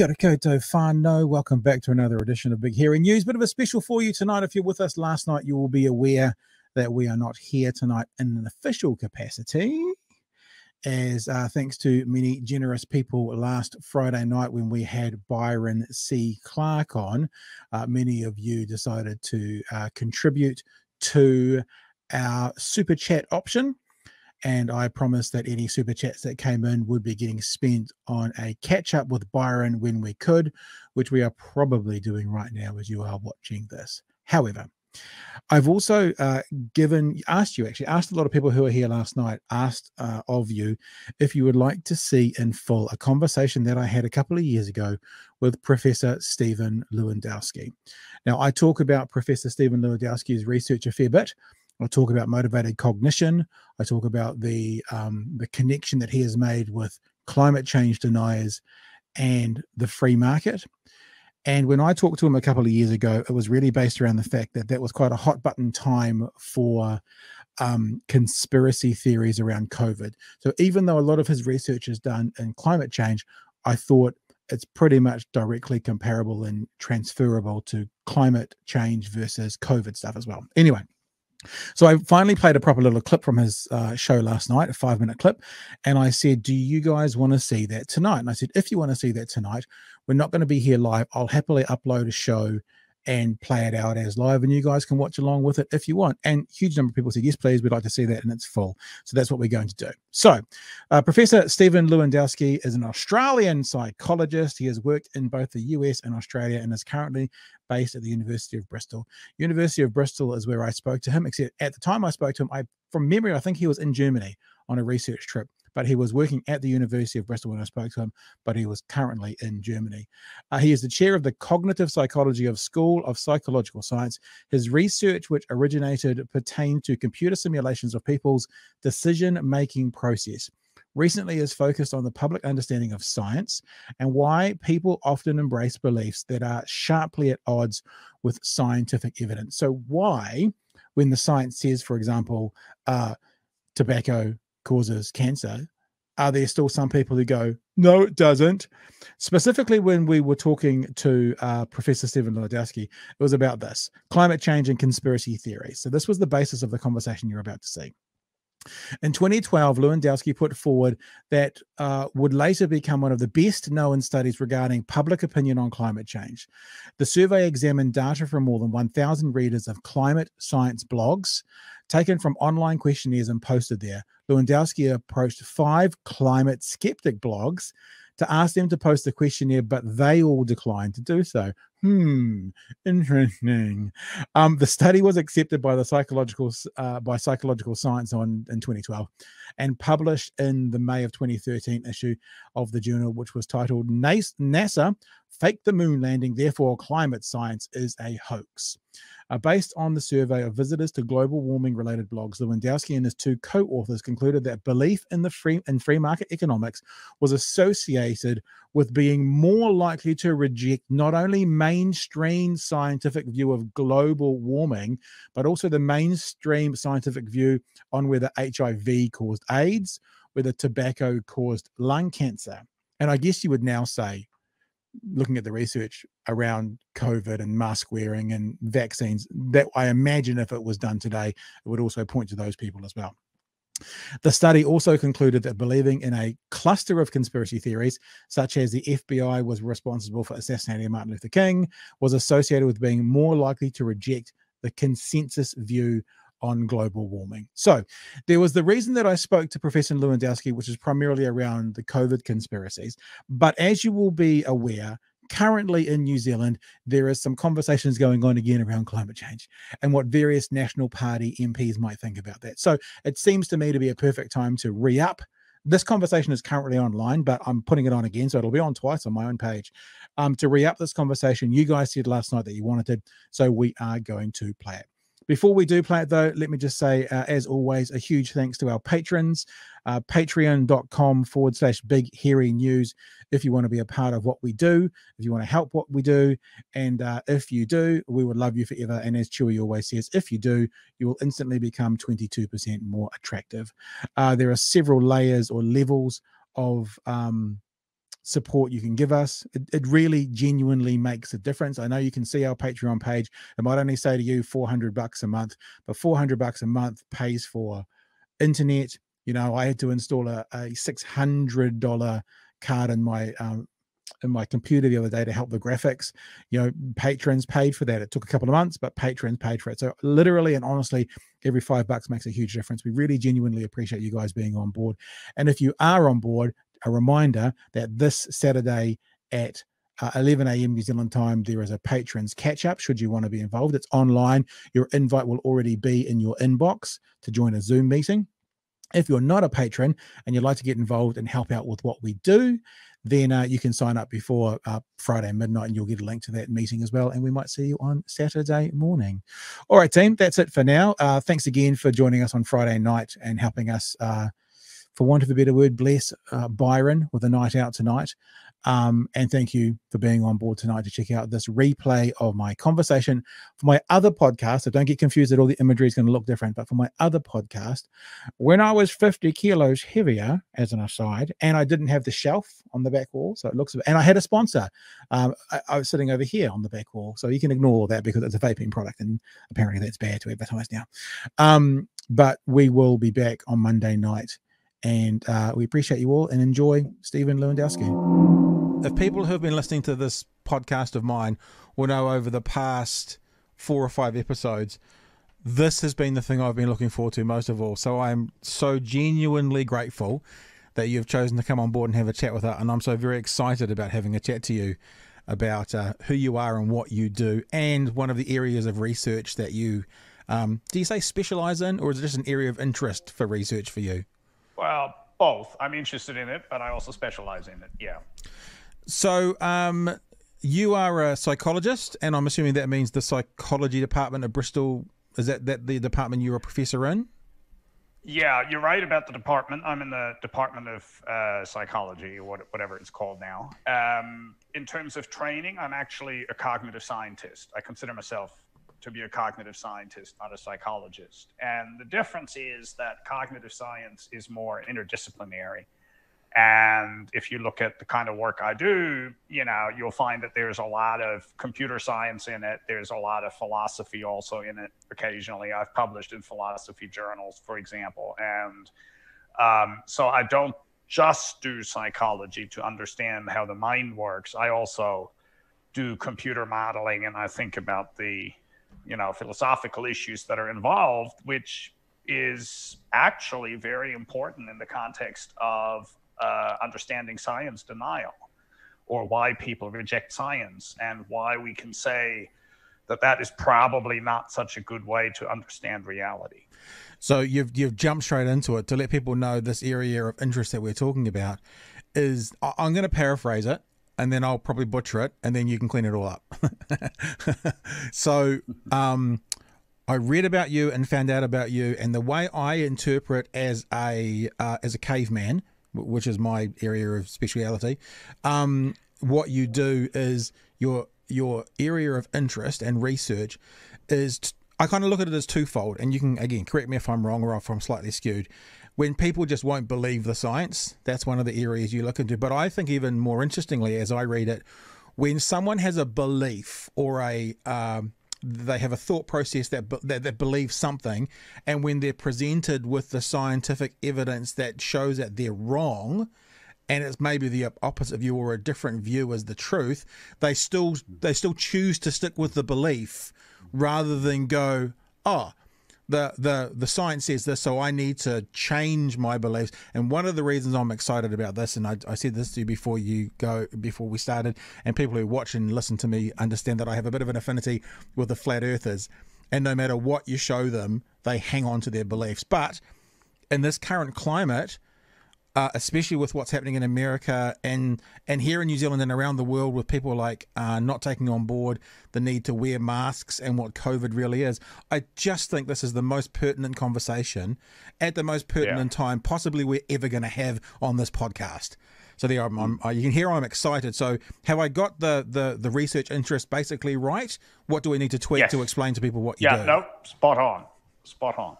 Kia ora koutou whānau. Welcome back to another edition of Big Hairy News. Bit of a special for you tonight. If you're with us last night, you will be aware that we are not here tonight in an official capacity. As uh, thanks to many generous people last Friday night when we had Byron C. Clark on, uh, many of you decided to uh, contribute to our super chat option and I promised that any super chats that came in would be getting spent on a catch up with Byron when we could, which we are probably doing right now as you are watching this. However, I've also uh, given asked you actually asked a lot of people who were here last night asked uh, of you if you would like to see in full a conversation that I had a couple of years ago with Professor Stephen Lewandowsky. Now I talk about Professor Stephen Lewandowsky's research a fair bit. I talk about motivated cognition. I talk about the um, the connection that he has made with climate change deniers and the free market. And when I talked to him a couple of years ago, it was really based around the fact that that was quite a hot button time for um, conspiracy theories around COVID. So even though a lot of his research is done in climate change, I thought it's pretty much directly comparable and transferable to climate change versus COVID stuff as well. Anyway, so I finally played a proper little clip from his uh, show last night, a five minute clip. And I said, Do you guys want to see that tonight? And I said, If you want to see that tonight, we're not going to be here live. I'll happily upload a show and play it out as live and you guys can watch along with it if you want. And huge number of people said yes please we'd like to see that and it's full. So that's what we're going to do. So uh, professor stephen lewandowsky is an australian psychologist. He has worked in both the us and australia and is currently based at the university of bristol. University of bristol is where i spoke to him except at the time i spoke to him i from memory i think he was in germany on a research trip but he was working at the University of Bristol when I spoke to him, but he was currently in Germany. Uh, he is the chair of the Cognitive Psychology of School of Psychological Science. His research, which originated, pertained to computer simulations of people's decision making process. Recently, has focused on the public understanding of science and why people often embrace beliefs that are sharply at odds with scientific evidence. So, why, when the science says, for example, uh, tobacco causes cancer, are there still some people who go, no, it doesn't? Specifically, when we were talking to uh, Professor Stephen Lewandowsky, it was about this climate change and conspiracy theories. So, this was the basis of the conversation you're about to see. In 2012, Lewandowsky put forward that uh, would later become one of the best known studies regarding public opinion on climate change. The survey examined data from more than 1,000 readers of climate science blogs taken from online questionnaires and posted there. Lewandowsky approached five climate skeptic blogs to ask them to post the questionnaire, but they all declined to do so. Hmm, interesting. Um, the study was accepted by the psychological uh, by Psychological Science on in 2012, and published in the May of 2013 issue of the journal, which was titled "NASA Faked the Moon Landing, Therefore Climate Science is a Hoax." Based on the survey of visitors to global warming related blogs, Lewandowsky and his two co authors concluded that belief in the free in free market economics was associated with being more likely to reject not only mainstream scientific view of global warming, but also the mainstream scientific view on whether HIV caused AIDS, whether tobacco caused lung cancer. And I guess you would now say, looking at the research around COVID and mask wearing and vaccines, that I imagine if it was done today, it would also point to those people as well. The study also concluded that believing in a cluster of conspiracy theories, such as the FBI was responsible for assassinating Martin Luther King, was associated with being more likely to reject the consensus view on global warming. So there was the reason that I spoke to Professor Lewandowsky, which is primarily around the COVID conspiracies. But as you will be aware, currently in New Zealand, there is some conversations going on again around climate change and what various National Party MPs might think about that. So it seems to me to be a perfect time to re up. This conversation is currently online, but I'm putting it on again. So it'll be on twice on my own page. Um, to re up this conversation, you guys said last night that you wanted to. So we are going to play it. Before we do play it, though, let me just say, uh, as always, a huge thanks to our patrons, uh, patreon.com forward slash big hairy news. If you want to be a part of what we do, if you want to help what we do, and uh, if you do, we would love you forever. And as Chewie always says, if you do, you will instantly become 22% more attractive. Uh, there are several layers or levels of um, support you can give us. It, it, really genuinely makes a difference. I know you can see our Patreon page. It might only say to you 400 bucks a month, but 400 bucks a month pays for internet. You know, I had to install a, a $600 card in my um, in my computer the other day to help the graphics. You know, patrons paid for that. It took a couple of months, but patrons paid for it. So literally and honestly, every five bucks makes a huge difference. We really genuinely appreciate you guys being on board. And if you are on board, a reminder that this Saturday at uh, 11 a.m. New Zealand time, there is a patrons catch up. Should you want to be involved, it's online. Your invite will already be in your inbox to join a Zoom meeting. If you're not a patron and you'd like to get involved and help out with what we do, then uh, you can sign up before uh, Friday midnight and you'll get a link to that meeting as well. And we might see you on Saturday morning. All right, team, that's it for now. Uh, thanks again for joining us on Friday night and helping us, uh, for want of a better word, bless uh, Byron with a night out tonight. Um, and thank you for being on board tonight to check out this replay of my conversation for my other podcast. So don't get confused that all the imagery is going to look different, but for my other podcast, when I was 50 kilos heavier, as an aside, and I didn't have the shelf on the back wall. So it looks, and I had a sponsor. Um, I, I, was sitting over here on the back wall. So you can ignore that because it's a vaping product and apparently that's bad to advertise now. Um, but we will be back on Monday night and uh, we appreciate you all and enjoy Stephen Lewandowsky. If people who have been listening to this podcast of mine will know over the past four or five episodes, this has been the thing I've been looking forward to most of all. So I'm so genuinely grateful that you've chosen to come on board and have a chat with us. And I'm so very excited about having a chat to you about uh, who you are and what you do, and one of the areas of research that you um, do you say specialize in, or is it just an area of interest for research for you? Well, both. I'm interested in it, but I also specialize in it. Yeah. So, um, you are a psychologist, and I'm assuming that means the psychology department of Bristol. Is that that the department you're a professor in? Yeah, you're right about the department. I'm in the department of uh, psychology, or whatever it's called now. Um, in terms of training, I'm actually a cognitive scientist. I consider myself to be a cognitive scientist, not a psychologist. And the difference is that cognitive science is more interdisciplinary. And if you look at the kind of work I do, you know, you'll find that there's a lot of computer science in it. There's a lot of philosophy also in it. Occasionally, I've published in philosophy journals, for example. And um, so I don't just do psychology to understand how the mind works. I also do computer modeling and I think about the you know philosophical issues that are involved, which is actually very important in the context of uh, understanding science denial or why people reject science and why we can say that that is probably not such a good way to understand reality. So you've you've jumped straight into it to let people know this area of interest that we're talking about is I'm going to paraphrase it and then I'll probably butcher it, and then you can clean it all up. so, um, I read about you and found out about you, and the way I interpret as a uh, as a caveman, which is my area of speciality, um, what you do is your your area of interest and research is. I kind of look at it as twofold, and you can again correct me if I'm wrong or if I'm slightly skewed when people just won't believe the science, that's one of the areas you look into. But I think even more interestingly, as I read it, when someone has a belief or a um, they have a thought process that, that that believes something, and when they're presented with the scientific evidence that shows that they're wrong, and it's maybe the opposite view or a different view as the truth, they still they still choose to stick with the belief rather than go, oh, the the the science says this, so I need to change my beliefs. And one of the reasons I'm excited about this, and I, I said this to you before you go before we started, and people who watch and listen to me understand that I have a bit of an affinity with the flat earthers, and no matter what you show them, they hang on to their beliefs. But in this current climate, uh, especially with what's happening in America and and here in New Zealand and around the world, with people like uh, not taking on board the need to wear masks and what COVID really is. I just think this is the most pertinent conversation at the most pertinent yeah. time possibly we're ever going to have on this podcast. So there, I'm, I'm, uh, you can hear I'm excited. So have I got the, the, the research interest basically right? What do we need to tweak yes. to explain to people what you yeah, do? Yeah, no, spot on, spot on.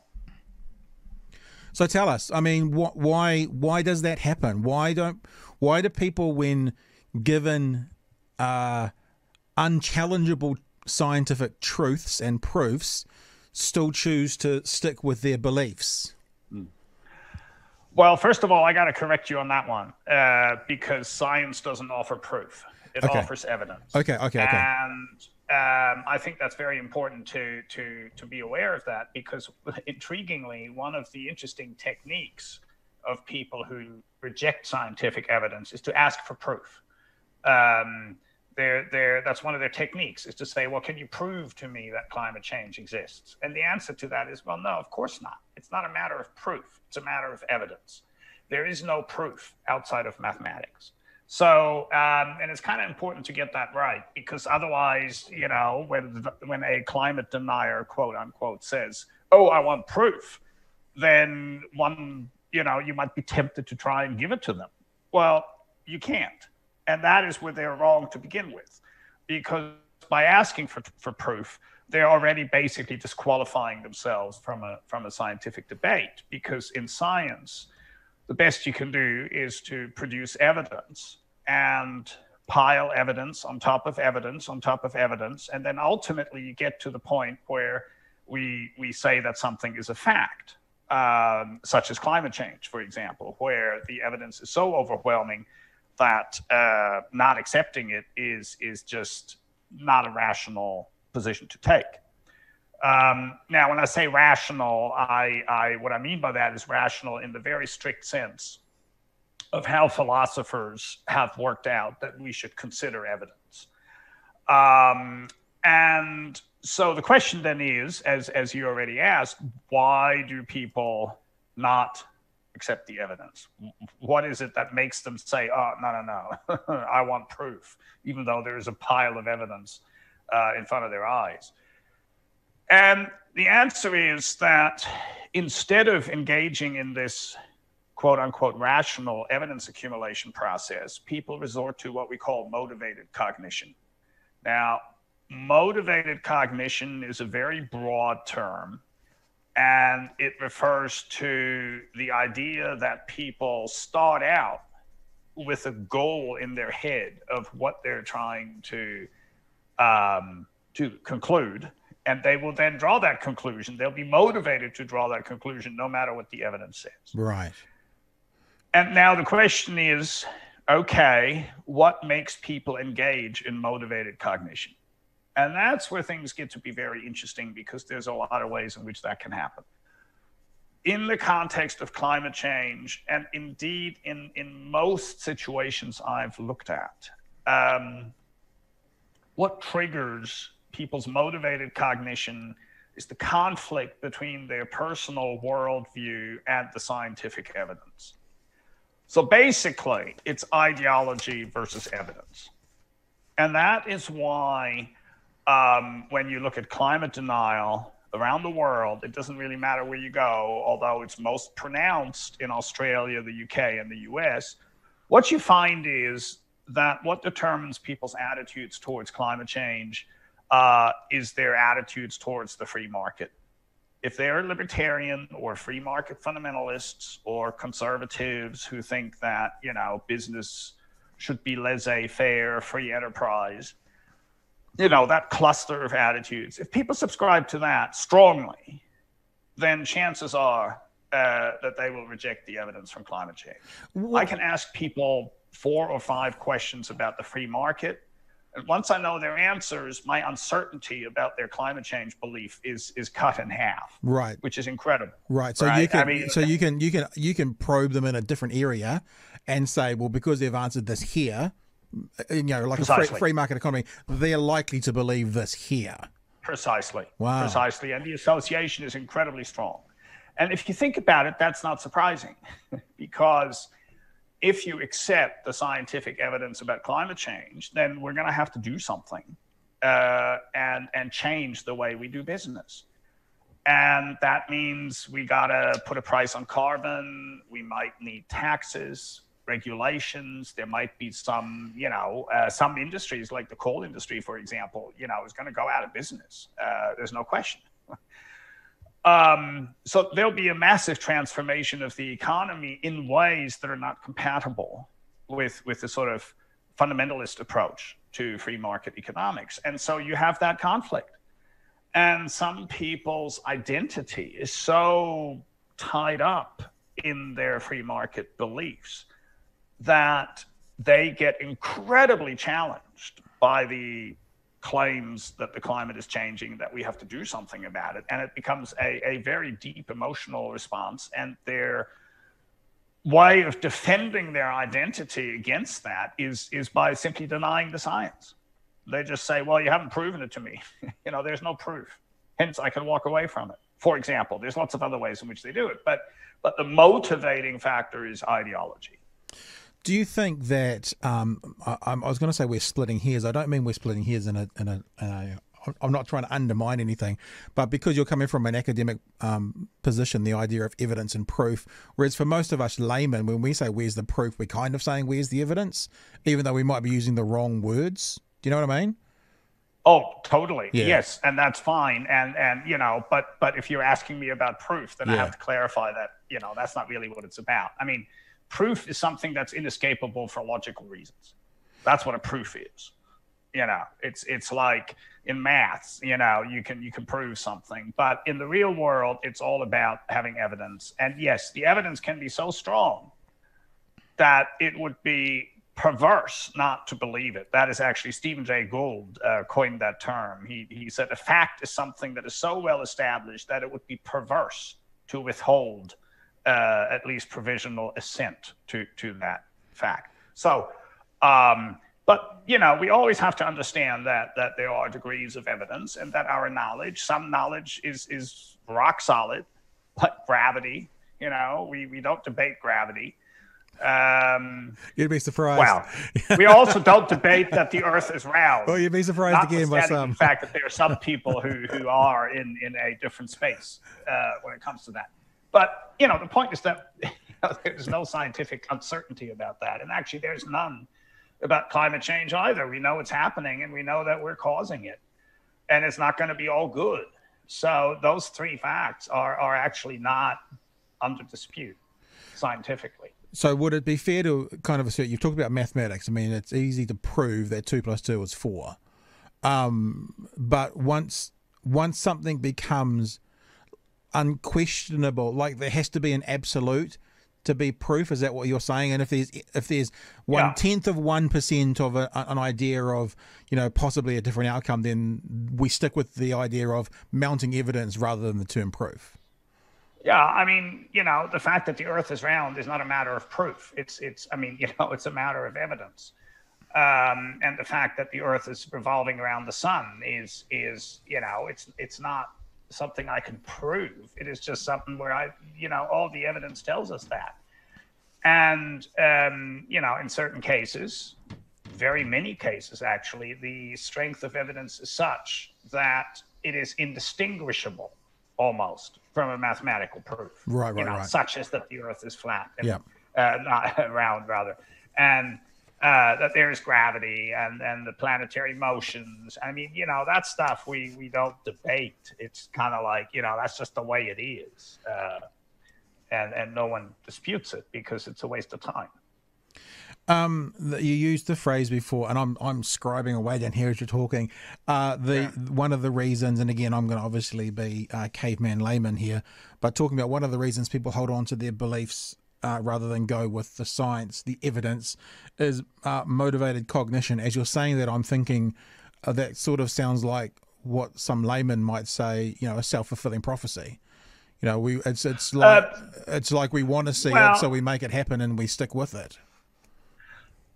So tell us. I mean, wh- why why does that happen? Why don't why do people, when given uh, unchallengeable scientific truths and proofs, still choose to stick with their beliefs? Well, first of all, I got to correct you on that one uh, because science doesn't offer proof; it Okay. offers evidence. Okay, okay, okay. And um, I think that's very important to to to be aware of that because, intriguingly, one of the interesting techniques of people who reject scientific evidence is to ask for proof. Um, they're, they're, that's one of their techniques is to say, well, can you prove to me that climate change exists? And the answer to that is, well, no, of course not. It's not a matter of proof. It's a matter of evidence. There is no proof outside of mathematics. So, um, and it's kind of important to get that right because otherwise, you know, when when a climate denier, quote unquote, says, "Oh, I want proof," then one, you know, you might be tempted to try and give it to them. Well, you can't, and that is where they're wrong to begin with, because by asking for for proof, they're already basically disqualifying themselves from a from a scientific debate. Because in science, the best you can do is to produce evidence and pile evidence on top of evidence on top of evidence. And then ultimately you get to the point where we we say that something is a fact um, such as climate change for example where the evidence is so overwhelming that uh, not accepting it is is just not a rational position to take um, now, when I say rational, I, I what I mean by that is rational in the very strict sense of how philosophers have worked out that we should consider evidence. Um, and so the question then is, as as you already asked, why do people not accept the evidence? What is it that makes them say, "Oh, no, no, no, I want proof," even though there is a pile of evidence uh, in front of their eyes? And the answer is that instead of engaging in this quote unquote rational evidence accumulation process, people resort to what we call motivated cognition. Now, motivated cognition is a very broad term, and it refers to the idea that people start out with a goal in their head of what they're trying to um, to conclude and they will then draw that conclusion. They'll be motivated to draw that conclusion no matter what the evidence says. Right. And now the question is okay, what makes people engage in motivated cognition? And that's where things get to be very interesting because there's a lot of ways in which that can happen. In the context of climate change, and indeed in, in most situations I've looked at, um, what triggers people's motivated cognition is the conflict between their personal worldview and the scientific evidence. So basically, it's ideology versus evidence. And that is why, um, when you look at climate denial around the world, it doesn't really matter where you go, although it's most pronounced in Australia, the UK, and the US. What you find is that what determines people's attitudes towards climate change uh, is their attitudes towards the free market. If they're libertarian or free market fundamentalists or conservatives who think that you know business should be laissez-faire, free enterprise, you know that cluster of attitudes. If people subscribe to that strongly, then chances are uh, that they will reject the evidence from climate change. I can ask people four or five questions about the free market and once I know their answers, my uncertainty about their climate change belief is is cut in half. Right. Which is incredible. Right. So Right. you can I mean- so you can you can you can probe them in a different area and say, well, because they've answered this here, you know, like a free, free market economy, they're likely to believe this here. Precisely. Wow. Precisely. And the association is incredibly strong. And if you think about it, that's not surprising because if you accept the scientific evidence about climate change, then we're going to have to do something uh, and, and change the way we do business. And that means we got to put a price on carbon. We might need taxes, regulations. There might be some, you know, uh, some industries like the coal industry, for example, you know, is going to go out of business. Uh, there's no question. Um, so there'll be a massive transformation of the economy in ways that are not compatible with with the sort of fundamentalist approach to free market economics. And so you have that conflict. And some people's identity is so tied up in their free market beliefs that they get incredibly challenged by the claims that the climate is changing, that we have to do something about it. And it becomes a, a very deep emotional response. And their way of defending their identity against that is, is by simply denying the science. They just say, well, you haven't proven it to me. you know, there's no proof. Hence, I can walk away from it. For example, there's lots of other ways in which they do it. But, but the motivating factor is ideology. Do you think that um, I, I, was going to say we're splitting hairs? I don't mean we're splitting hairs in a, in a, in a I'm not trying to undermine anything, but because you're coming from an academic um, position, the idea of evidence and proof, whereas for most of us laymen, when we say where's the proof, we're kind of saying where's the evidence, even though we might be using the wrong words. Do you know what I mean? Oh, totally. Yeah. Yes, and that's fine. And and you know, but but if you're asking me about proof, then yeah. I have to clarify that you know that's not really what it's about. I mean, proof is something that's inescapable for logical reasons. That's what a proof is. You know, it's it's like in maths, you know, you can you can prove something, but in the real world, it's all about having evidence. And yes, the evidence can be so strong that it would be perverse not to believe it. That is actually Stephen Jay Gould uh, coined that term. He he said a fact is something that is so well established that it would be perverse to withhold uh, at least provisional assent to to that fact. So. Um, but you know, we always have to understand that that there are degrees of evidence, and that our knowledge, some knowledge, is is rock solid, like gravity. You know, we we don't debate gravity. Um, you'd be surprised. Well, we also don't debate that the Earth is round. Well, you'd be surprised again by some. The fact that there are some people who who are in in a different space uh, when it comes to that. But you know, the point is that there's no scientific uncertainty about that, and actually, there's none about climate change either. We know it's happening, and we know that we're causing it, and it's not going to be all good. So those three facts are are actually not under dispute scientifically. So would it be fair to kind of assert you've talked about mathematics? I mean, it's easy to prove that two plus two is four, um, but once once something becomes unquestionable, like there has to be an absolute to be proof. Is that what you're saying? And if there's if there's one tenth of one percent of a, an idea of you know possibly a different outcome, then we stick with the idea of mounting evidence rather than the term proof. Yeah, I mean, you know, the fact that the Earth is round is not a matter of proof. It's, it's, I mean, you know, it's a matter of evidence. Um, and the fact that the Earth is revolving around the sun is, is, you know, it's, it's not something I can prove. It is just something where I, you know, all the evidence tells us that. And, um, you know, in certain cases, very many cases actually, the strength of evidence is such that it is indistinguishable almost from a mathematical proof. Right, right, you know, right. Such as that the Earth is flat. And, yeah. Uh, not round, rather. And uh, that there's gravity and, and the planetary motions. I mean, you know, that stuff we, we don't debate. It's kind of like, you know, that's just the way it is. Uh, and, and no one disputes it because it's a waste of time. Um, you used the phrase before, and I'm I'm scribing away down here as you're talking. Uh, the yeah. one of the reasons, and again, I'm going to obviously be a caveman layman here, but talking about one of the reasons people hold on to their beliefs uh, rather than go with the science, the evidence, is uh, motivated cognition. As you're saying that, I'm thinking uh, that sort of sounds like what some layman might say, you know, a self fulfilling prophecy. You know, we it's it's like uh, it's like we want to see well, it, so we make it happen and we stick with it.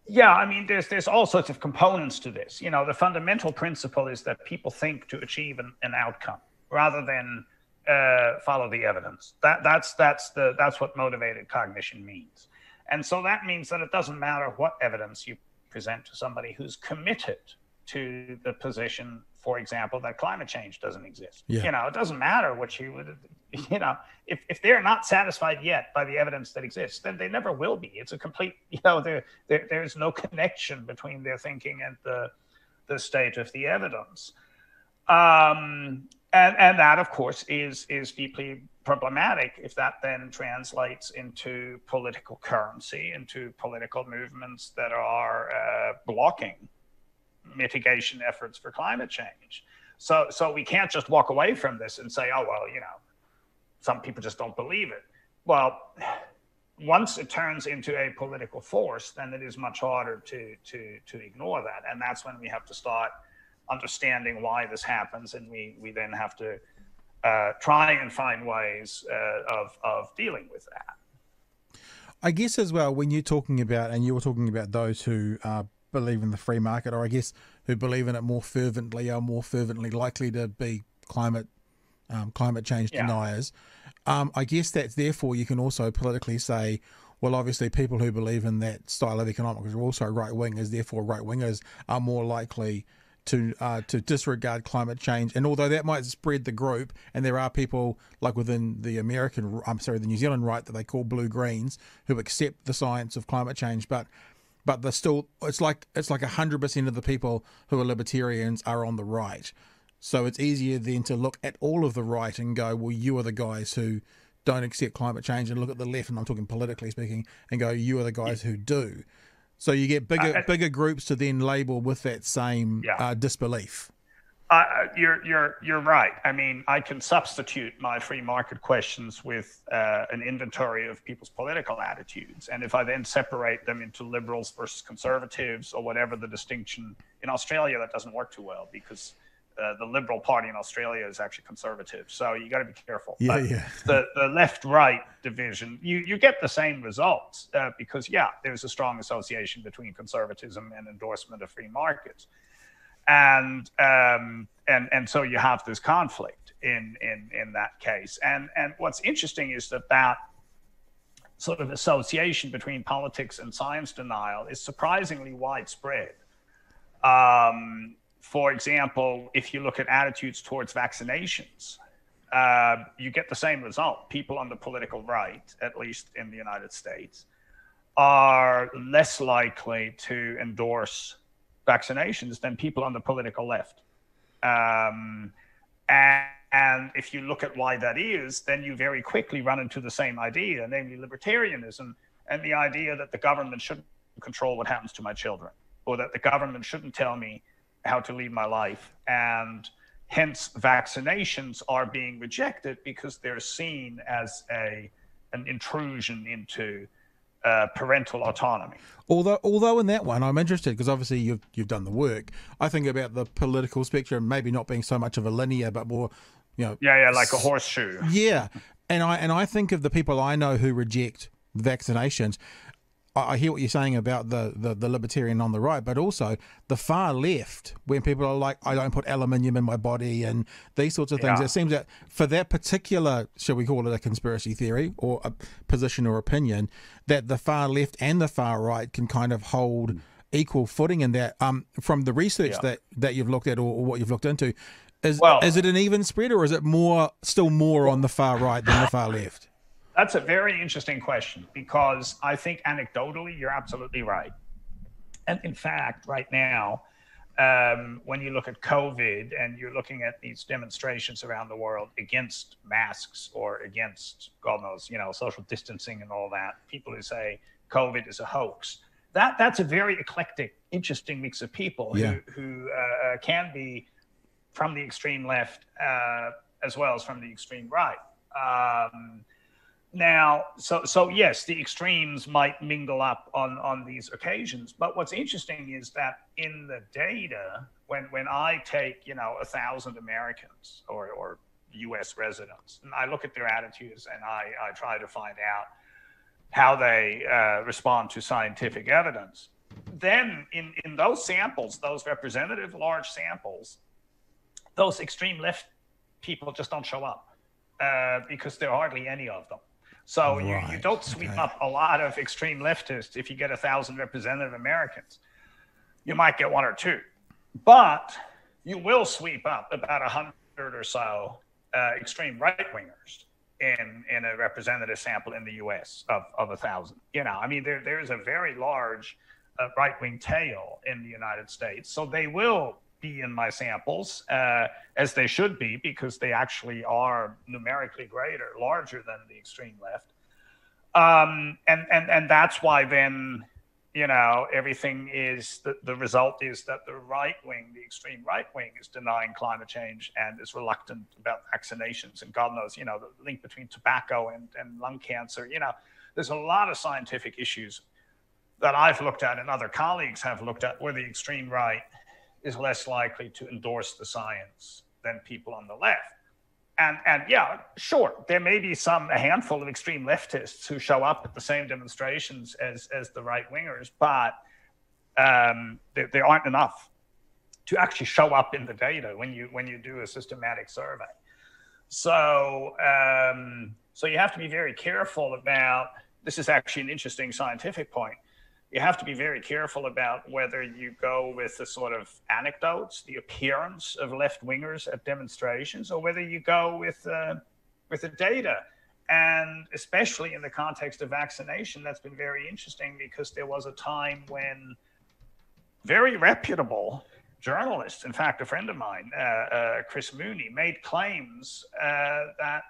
Yeah, I mean, there's there's all sorts of components to this. You know, the fundamental principle is that people think to achieve an, an outcome rather than uh, follow the evidence. That that's that's the that's what motivated cognition means. And so that means that it doesn't matter what evidence you present to somebody who's committed to the position, for example, that climate change doesn't exist. Yeah. You know, it doesn't matter what you would, you know, if, if they're not satisfied yet by the evidence that exists, then they never will be. It's a complete, you know, there, there there's no connection between their thinking and the, the state of the evidence. Um, and and that of course is is deeply problematic if that then translates into political currency into political movements that are uh, blocking mitigation efforts for climate change. So so we can't just walk away from this and say oh well you know some people just don't believe it. Well once it turns into a political force then it is much harder to to to ignore that. And that's when we have to start understanding why this happens, and we we then have to uh, try and find ways uh, of of dealing with that. I guess as well, when you're talking about, and you were talking about those who uh, believe in the free market, or I guess who believe in it more fervently, are more fervently likely to be climate um, climate change yeah. deniers. Um, I guess that's therefore you can also politically say, well, obviously people who believe in that style of economics are also right wingers. Therefore, right wingers are more likely to uh, to disregard climate change. And although that might spread the group, and there are people like within the American, I'm sorry, the New Zealand right that they call blue greens who accept the science of climate change, but but they're still it's like it's like hundred percent of the people who are libertarians are on the right. So it's easier then to look at all of the right and go, well, you are the guys who don't accept climate change, and look at the left, and I'm talking politically speaking, and go, you are the guys who do. So you get bigger uh, bigger groups to then label with that same yeah. uh, disbelief. Uh, you're you're you're right. I mean, I can substitute my free market questions with uh, an inventory of people's political attitudes, and if I then separate them into liberals versus conservatives or whatever the distinction in Australia, that doesn't work too well because uh, the Liberal Party in Australia is actually conservative. So you got to be careful. Yeah, but yeah. the, the left right division, you, you get the same results uh, because, yeah, there's a strong association between conservatism and endorsement of free markets. And, um, and, and so you have this conflict in, in, in that case. And, and what's interesting is that that sort of association between politics and science denial is surprisingly widespread. Um, for example, if you look at attitudes towards vaccinations, uh, you get the same result. People on the political right, at least in the United States, are less likely to endorse vaccinations than people on the political left. Um, and, and if you look at why that is, then you very quickly run into the same idea, namely libertarianism and the idea that the government shouldn't control what happens to my children, or that the government shouldn't tell me how to lead my life. And hence vaccinations are being rejected because they're seen as a an intrusion into uh, parental autonomy. Although, although in that one, I'm interested because obviously you've you've done the work. I think about the political spectrum maybe not being so much of a linear, but more, you know, yeah, yeah, like a horseshoe. Yeah, and I and I think of the people I know who reject vaccinations. I hear what you're saying about the, the, the, libertarian on the right, but also the far left, when people are like, I don't put aluminium in my body and these sorts of things. Yeah. It seems that for that particular, shall we call it a conspiracy theory or a position or opinion, that the far left and the far right can kind of hold mm. equal footing in that. Um, from the research yeah. that, that you've looked at or, or, what you've looked into, is well, is it an even spread or is it more still more on the far right than the far left? That's a very interesting question because I think anecdotally, you're absolutely right. And in fact, right now, um, when you look at COVID and you're looking at these demonstrations around the world against masks or against, God knows, you know, social distancing and all that, people who say COVID is a hoax. That that's a very eclectic, interesting mix of people yeah. who who uh, can be from the extreme left uh, as well as from the extreme right. Um, now, so so yes, the extremes might mingle up on on these occasions. But what's interesting is that in the data, when when I take you know a thousand Americans or or U.S. residents, and I look at their attitudes and I I try to find out how they uh, respond to scientific evidence. Then in in those samples, those representative large samples, those extreme left people just don't show up uh, because there are hardly any of them. So right. you, you don't sweep okay. up a lot of extreme leftists if you get a thousand representative Americans. You might get one or two, but you will sweep up about a hundred or so uh, extreme right wingers in in a representative sample in the U.S. of of a thousand. You know, I mean, there there is a very large uh, right wing tail in the United States, so they will be in my samples, uh, as they should be, because they actually are numerically greater, larger than the extreme left. Um, and, and, and that's why then, you know, everything is the, the result is that the right wing, the extreme right wing, is denying climate change and is reluctant about vaccinations. And God knows, you know, the link between tobacco and, and lung cancer, you know, there's a lot of scientific issues that I've looked at and other colleagues have looked at where the extreme right is less likely to endorse the science than people on the left. And, and yeah, sure, there may be some, a handful of extreme leftists who show up at the same demonstrations as, as the right wingers, but um, there, there aren't enough to actually show up in the data when you, when you do a systematic survey. So, um, so you have to be very careful about this is actually an interesting scientific point you have to be very careful about whether you go with the sort of anecdotes, the appearance of left wingers at demonstrations, or whether you go with uh, with the data. And especially in the context of vaccination, that's been very interesting because there was a time when very reputable journalists, in fact, a friend of mine, uh, uh, Chris Mooney, made claims uh, that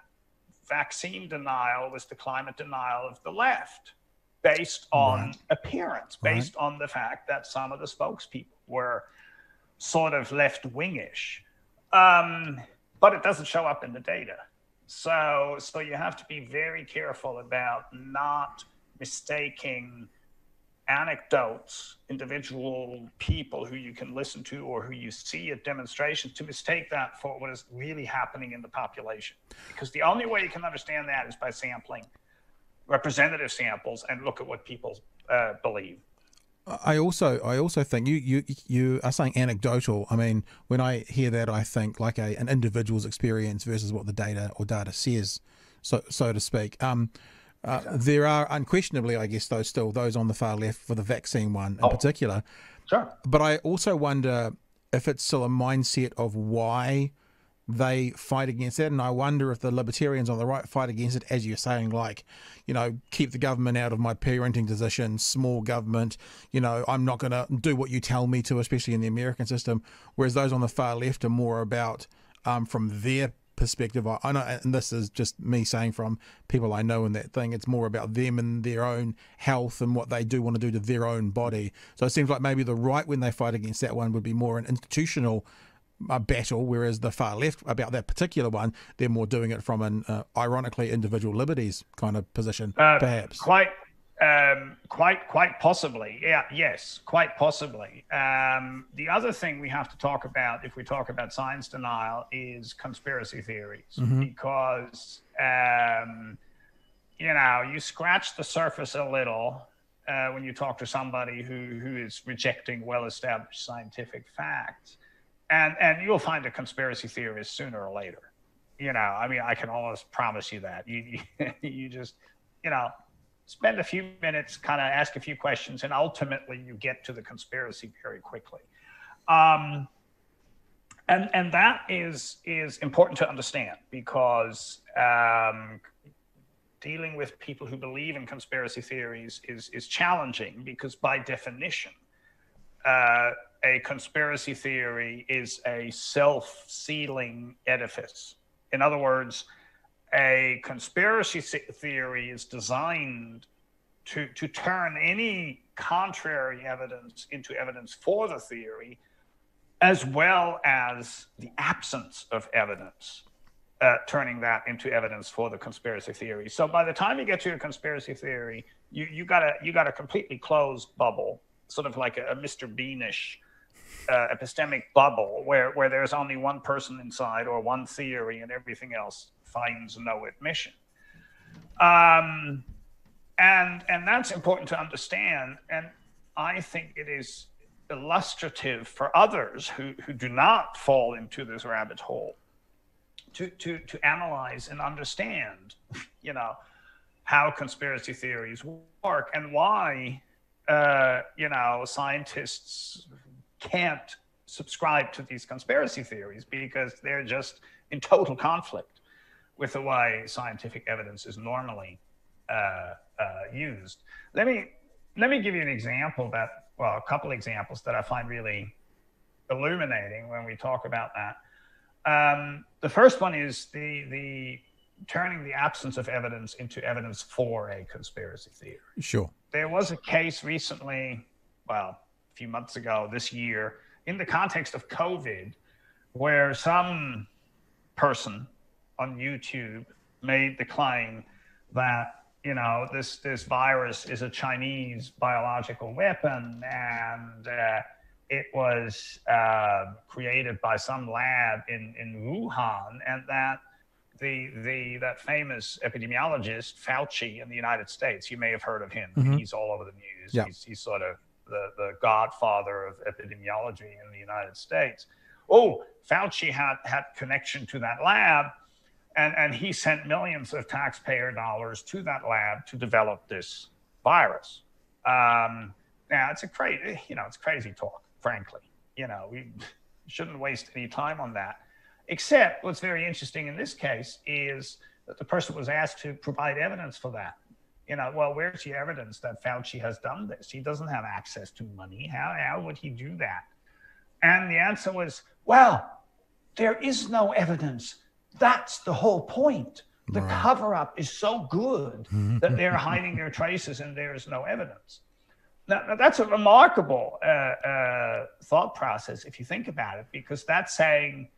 vaccine denial was the climate denial of the left based on right. appearance, based right. on the fact that some of the spokespeople were sort of left wingish. Um, but it doesn't show up in the data. So, so you have to be very careful about not mistaking anecdotes, individual people who you can listen to or who you see at demonstrations, to mistake that for what is really happening in the population. Because the only way you can understand that is by sampling representative samples and look at what people uh, believe. I also I also think you you you are saying anecdotal. I mean, when I hear that, I think like a an individual's experience versus what the data or data says, so so to speak. Um, uh, there are unquestionably, I guess, those still those on the far left for the vaccine one in oh, particular. Sure. But I also wonder if it's still a mindset of why they fight against that. And I wonder if the libertarians on the right fight against it, as you're saying, like, you know, keep the government out of my parenting position, small government, you know, I'm not going to do what you tell me to, especially in the American system. Whereas those on the far left are more about, um, from their perspective, I, I know, and this is just me saying from people I know in that thing, it's more about them and their own health and what they do want to do to their own body. So it seems like maybe the right, when they fight against that one, would be more an institutional a battle, whereas the far left about that particular one, they're more doing it from an uh, ironically individual liberties kind of position, uh, perhaps. Quite, um, quite, quite possibly. Yeah, yes, quite possibly. Um, the other thing we have to talk about, if we talk about science denial, is conspiracy theories, mm-hmm. because um, you know you scratch the surface a little. Uh, when you talk to somebody who, who is rejecting well-established scientific facts, and and you'll find a conspiracy theorist sooner or later. You know, I mean, I can almost promise you that. You you, you just, you know, spend a few minutes, kind of ask a few questions, and ultimately you get to the conspiracy very quickly. Um, and and that is is important to understand because um, dealing with people who believe in conspiracy theories is is challenging because by definition. Uh, a conspiracy theory is a self sealing edifice. In other words, a conspiracy theory is designed to, to turn any contrary evidence into evidence for the theory, as well as the absence of evidence, uh, turning that into evidence for the conspiracy theory. So by the time you get to your conspiracy theory, you, you got a you got a completely closed bubble, sort of like a, a Mr. Beanish uh, epistemic bubble where, where there's only one person inside or one theory and everything else finds no admission. Um, and, and that's important to understand. And I think it is illustrative for others who, who do not fall into this rabbit hole to, to, to analyze and understand, you know, how conspiracy theories work and why, uh, you know, scientists can't subscribe to these conspiracy theories because they're just in total conflict with the way scientific evidence is normally uh, uh, used. Let me let me give you an example that well, a couple examples that I find really illuminating when we talk about that. Um, the first one is the the turning the absence of evidence into evidence for a conspiracy theory. Sure. There was a case recently, well, a few months ago, this year, in the context of COVID, where some person on YouTube made the claim that you know this this virus is a Chinese biological weapon and uh, it was uh, created by some lab in in Wuhan and that the the that famous epidemiologist Fauci in the United States you may have heard of him mm-hmm. he's all over the news yeah. he's, he's sort of the, the godfather of epidemiology in the United States oh Fauci had had connection to that lab and, and he sent millions of taxpayer dollars to that lab to develop this virus. Um, now it's a crazy, you know, it's crazy talk, frankly. You know, we shouldn't waste any time on that. Except what's very interesting in this case is that the person was asked to provide evidence for that. You know, well, where's the evidence that Fauci has done this? He doesn't have access to money. How, how would he do that? And the answer was, well, there is no evidence that's the whole point. The right. cover up is so good mm-hmm. that they're hiding their traces and there is no evidence. Now, now that's a remarkable uh, uh, thought process if you think about it, because that's saying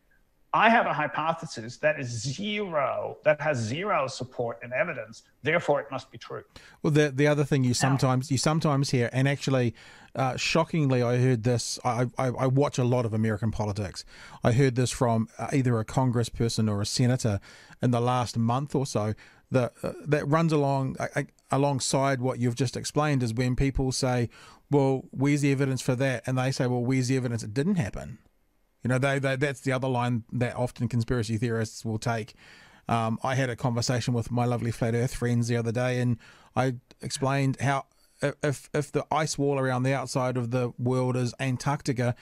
I have a hypothesis that is zero, that has zero support and evidence. Therefore, it must be true. Well, the the other thing you sometimes you sometimes hear, and actually, uh, shockingly, I heard this. I, I, I watch a lot of American politics. I heard this from uh, either a congressperson or a senator in the last month or so. That uh, that runs along uh, alongside what you've just explained is when people say, "Well, where's the evidence for that?" and they say, "Well, where's the evidence it didn't happen?" You know, they, they that's the other line that often conspiracy theorists will take. Um, I had a conversation with my lovely flat Earth friends the other day, and I explained how if if the ice wall around the outside of the world is Antarctica,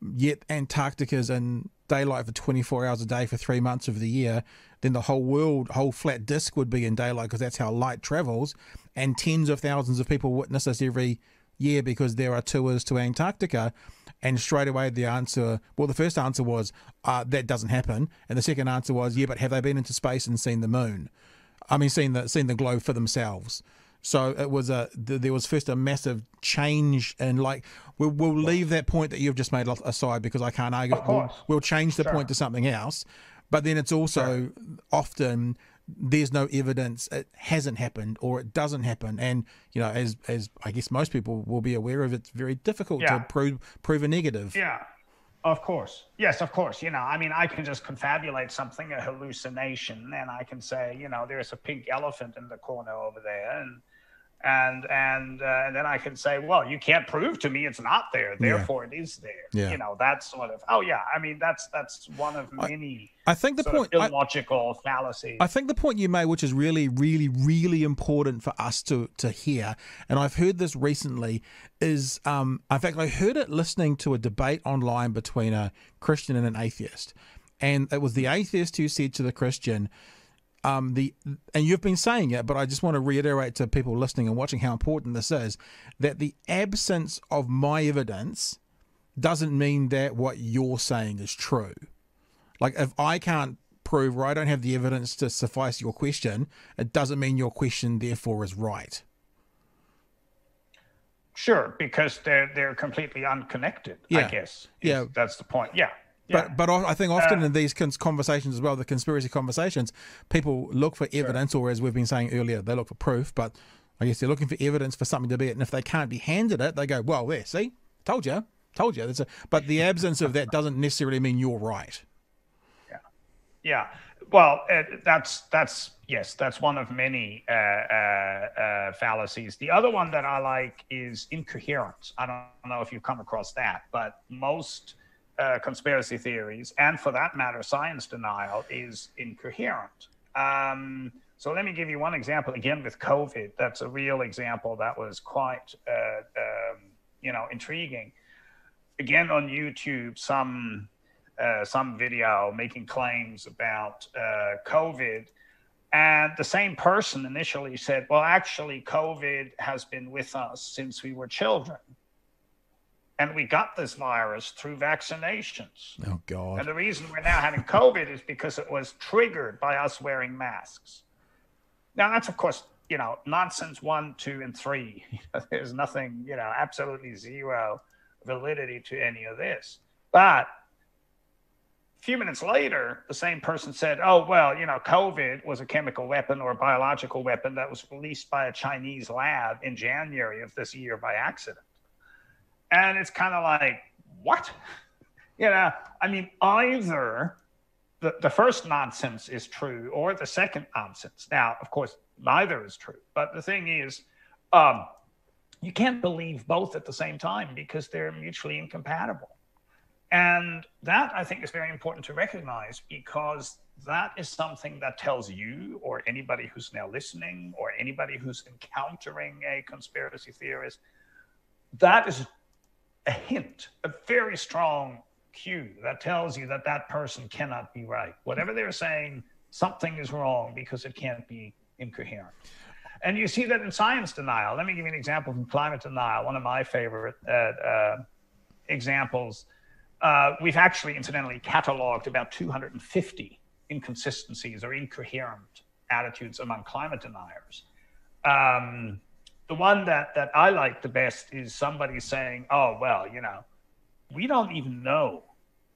yet Antarctica's in daylight for 24 hours a day for three months of the year, then the whole world, whole flat disk would be in daylight because that's how light travels, and tens of thousands of people witness this every year because there are tours to Antarctica. And straight away, the answer well, the first answer was uh, that doesn't happen, and the second answer was yeah, but have they been into space and seen the moon? I mean, seen the seen the globe for themselves. So it was a there was first a massive change, and like we'll, we'll leave that point that you've just made aside because I can't argue. We'll, we'll, change the sure. point to something else, but then it's also sure. often there's no evidence it hasn't happened or it doesn't happen. And you know as as i guess most people will be aware of it's very difficult yeah. to prove prove a negative. Yeah. Of course. Yes of course. You know i mean i can just confabulate something a hallucination and i can say you know there's a pink elephant in the corner over there and and and uh, and then I can say, well, you can't prove to me it's not there, therefore yeah. it is there. Yeah. You know, that's sort of oh yeah. I mean, that's that's one of many. I, I think the point illogical I, fallacies. I think the point you made, which is really, really, really important for us to to hear, and I've heard this recently, is um, in fact I heard it listening to a debate online between a Christian and an atheist, and it was the atheist who said to the Christian um, the and you've been saying it, but I just want to reiterate to people listening and watching how important this is that the absence of my evidence doesn't mean that what you're saying is true. Like if I can't prove or I don't have the evidence to suffice your question, it doesn't mean your question therefore is right. Sure, because they're they're completely unconnected. Yeah. I guess. Yeah, that's the point. Yeah. But but I think often uh, in these conversations as well, the conspiracy conversations, people look for evidence, sure. or as we've been saying earlier, they look for proof. But I guess they're looking for evidence for something to be it, and if they can't be handed it, they go, "Well, there, see, told you, told you." A, but the absence of that doesn't necessarily mean you're right. Yeah, yeah. Well, uh, that's that's yes, that's one of many uh, uh, uh, fallacies. The other one that I like is incoherence. I don't know if you've come across that, but most uh, conspiracy theories, and for that matter, science denial, is incoherent. Um, so let me give you one example again with COVID. That's a real example that was quite, uh, um, you know, intriguing. Again on YouTube, some uh, some video making claims about uh, COVID, and the same person initially said, "Well, actually, COVID has been with us since we were children." And we got this virus through vaccinations. Oh, God. And the reason we're now having COVID is because it was triggered by us wearing masks. Now, that's, of course, you know, nonsense one, two, and three. There's nothing, you know, absolutely zero validity to any of this. But a few minutes later, the same person said, oh, well, you know, COVID was a chemical weapon or a biological weapon that was released by a Chinese lab in January of this year by accident. And it's kind of like, what? You know, I mean, either the, the first nonsense is true or the second nonsense. Now, of course, neither is true. But the thing is, um, you can't believe both at the same time because they're mutually incompatible. And that I think is very important to recognize because that is something that tells you or anybody who's now listening or anybody who's encountering a conspiracy theorist that is a hint, a very strong cue that tells you that that person cannot be right. Whatever they're saying, something is wrong because it can't be incoherent. And you see that in science denial. Let me give you an example from climate denial, one of my favorite uh, uh, examples. Uh, we've actually, incidentally, cataloged about 250 inconsistencies or incoherent attitudes among climate deniers. Um, the one that, that I like the best is somebody saying, oh, well, you know, we don't even know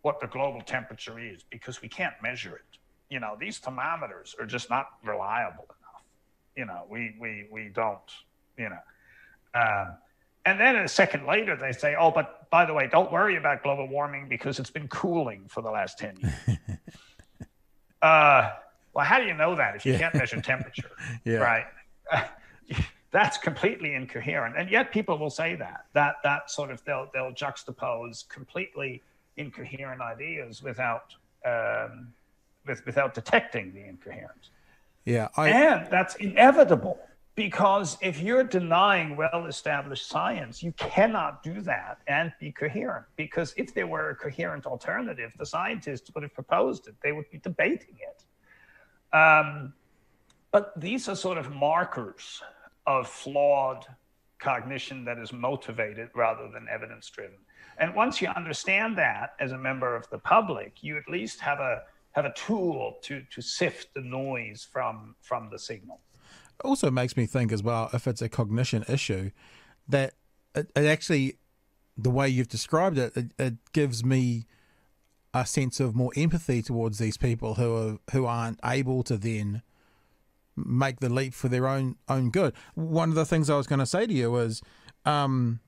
what the global temperature is because we can't measure it. You know, these thermometers are just not reliable enough. You know, we we we don't. You know, um, and then a second later they say, oh, but by the way, don't worry about global warming because it's been cooling for the last ten years. uh, well, how do you know that if you yeah. can't measure temperature? yeah. Right. that's completely incoherent. And yet people will say that that that sort of they'll they'll juxtapose completely incoherent ideas without um, with, without detecting the incoherence yeah I... and that's inevitable because if you're denying well-established science you cannot do that and be coherent. Because if there were a coherent alternative the scientists would have proposed it. They would be debating it. Um, but these are sort of markers of flawed cognition that is motivated rather than evidence driven. And once you understand that as a member of the public, you at least have a have a tool to to sift the noise from from the signal. Also makes me think as well if it's a cognition issue that it, it actually the way you've described it, it, it gives me a sense of more empathy towards these people who are who aren't able to then make the leap for their own own good. One of the things I was going to say to you was, um,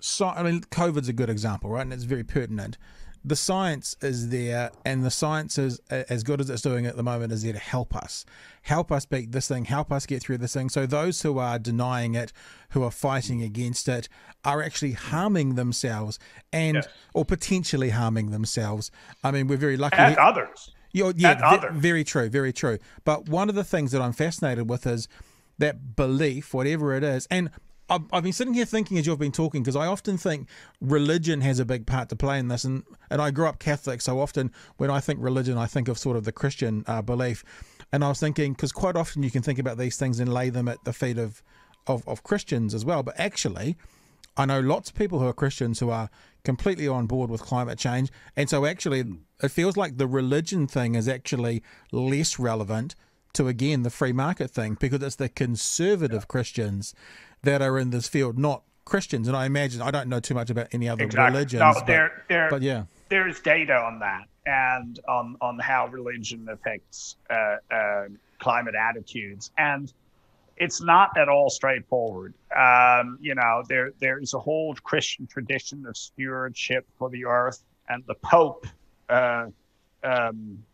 so, I mean, COVID's a good example, right? And it's very pertinent. The science is there, and the science is as good as it's doing at the moment is there to help us, help us beat this thing, help us get through this thing. So those who are denying it, who are fighting against it, are actually harming themselves and yes. or potentially harming themselves. I mean, we're very lucky. And others you're, yeah, v- very true, very true. But one of the things that I'm fascinated with is that belief, whatever it is, and I've, I've been sitting here thinking as you've been talking because I often think religion has a big part to play in this, and and I grew up Catholic, so often when I think religion, I think of sort of the Christian uh, belief, and I was thinking because quite often you can think about these things and lay them at the feet of, of of Christians as well, but actually I know lots of people who are Christians who are completely on board with climate change. And so actually, it feels like the religion thing is actually less relevant to, again, the free market thing because it's the conservative yeah. Christians that are in this field, not Christians. And I imagine, I don't know too much about any other exactly. religions. No, but, there, there, but yeah. There's data on that and on, on how religion affects uh, uh, climate attitudes. And it's not at all straightforward. Um, you know, there there is a whole Christian tradition of stewardship for the earth, and the Pope uh, um,